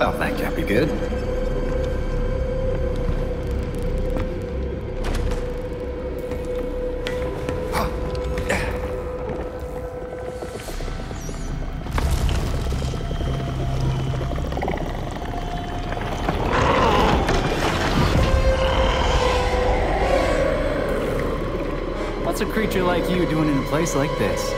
Well, that can't be good. What's a creature like you doing in a place like this?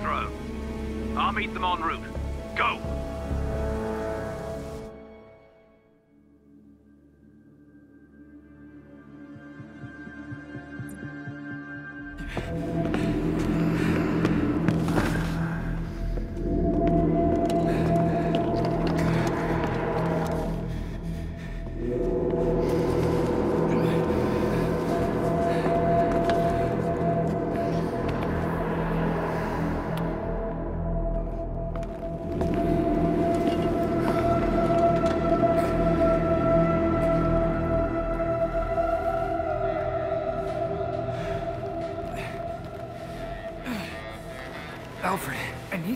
throw. I'll meet them en route. Go!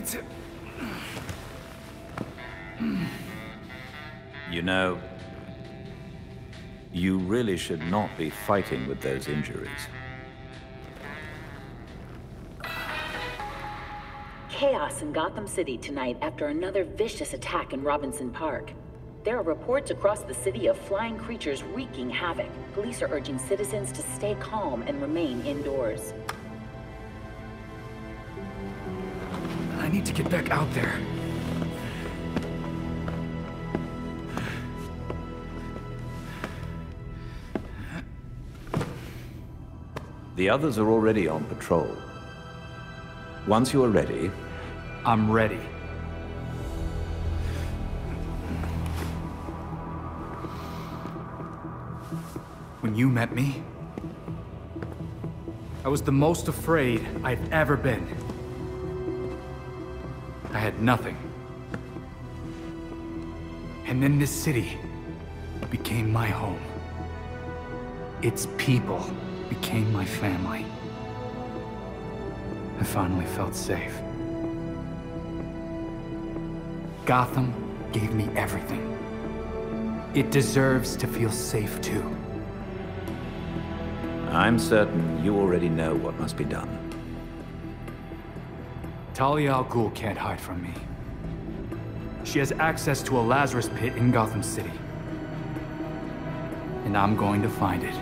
To... You know, you really should not be fighting with those injuries. Chaos in Gotham City tonight after another vicious attack in Robinson Park. There are reports across the city of flying creatures wreaking havoc. Police are urging citizens to stay calm and remain indoors. I need to get back out there. The others are already on patrol. Once you are ready, I'm ready. When you met me, I was the most afraid I've ever been. I had nothing. And then this city became my home. Its people became my family. I finally felt safe. Gotham gave me everything. It deserves to feel safe too. I'm certain you already know what must be done. Talia al Ghul can't hide from me. She has access to a Lazarus pit in Gotham City. And I'm going to find it.